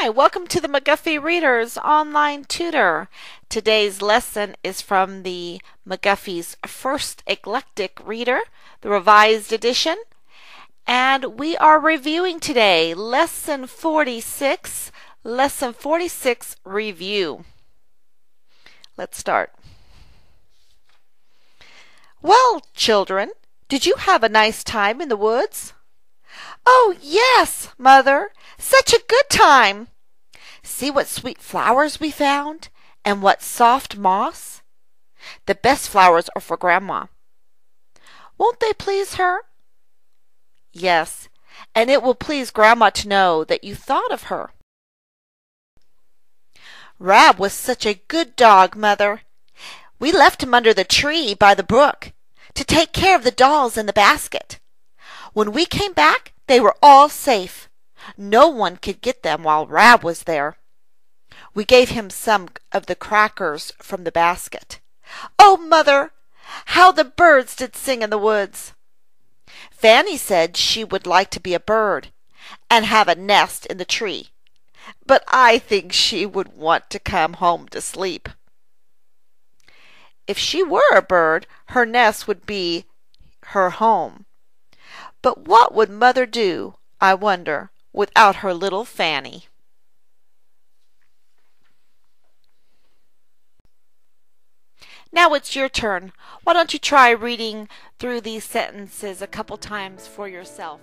Hi, welcome to the McGuffey Readers Online Tutor. Today's lesson is from the McGuffey's First Eclectic Reader, the revised edition. And we are reviewing today Lesson 46, Lesson 46 Review. Let's start. Well, children, did you have a nice time in the woods? Oh, yes, Mother, such a good time. See what sweet flowers we found, and what soft moss. The best flowers are for Grandma. Won't they please her? Yes, and it will please Grandma to know that you thought of her. Rab was such a good dog, Mother. We left him under the tree by the brook to take care of the dolls in the basket. When we came back, they were all safe. No one could get them while Rab was there. We gave him some of the crackers from the basket. Oh, mother, how the birds did sing in the woods! Fanny said she would like to be a bird and have a nest in the tree, but I think she would want to come home to sleep. If she were a bird, her nest would be her home. But what would mother do, I wonder, without her little Fanny? Now it's your turn. Why don't you try reading through these sentences a couple times for yourself?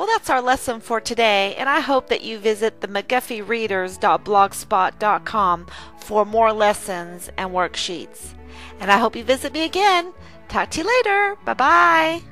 Well, that's our lesson for today, and I hope that you visit the McGuffeyReaders.blogspot.com for more lessons and worksheets. And I hope you visit me again. Talk to you later. Bye bye.